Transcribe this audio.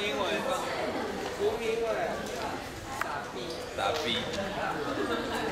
吴明伟，吴明伟，傻逼，傻逼。